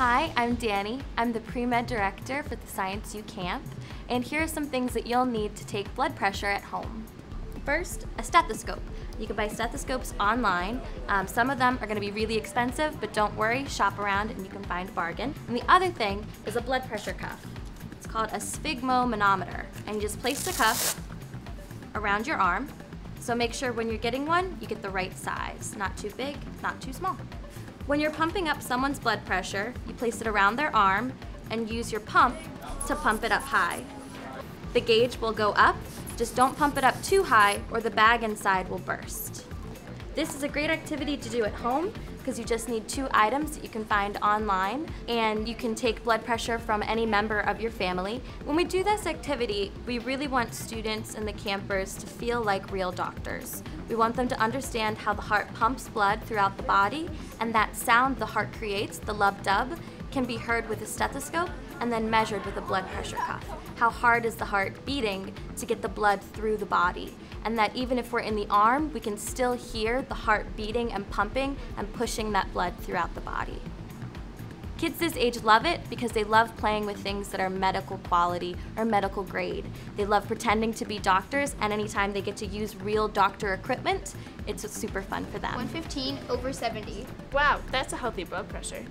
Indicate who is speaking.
Speaker 1: Hi, I'm Danny. I'm the pre-med director for the Science U camp, and here are some things that you'll need to take blood pressure at home. First, a stethoscope. You can buy stethoscopes online. Um, some of them are going to be really expensive, but don't worry, shop around and you can find a bargain. And the other thing is a blood pressure cuff. It's called a sphygmomanometer, and you just place the cuff around your arm. So make sure when you're getting one, you get the right size. Not too big, not too small. When you're pumping up someone's blood pressure, you place it around their arm and use your pump to pump it up high. The gauge will go up, just don't pump it up too high or the bag inside will burst. This is a great activity to do at home because you just need two items that you can find online and you can take blood pressure from any member of your family. When we do this activity, we really want students and the campers to feel like real doctors. We want them to understand how the heart pumps blood throughout the body and that sound the heart creates, the lub dub, can be heard with a stethoscope and then measured with a blood pressure cuff. How hard is the heart beating to get the blood through the body? And that even if we're in the arm, we can still hear the heart beating and pumping and pushing that blood throughout the body. Kids this age love it because they love playing with things that are medical quality or medical grade. They love pretending to be doctors and anytime they get to use real doctor equipment, it's super fun for them.
Speaker 2: 115 over 70.
Speaker 3: Wow, that's a healthy blood pressure.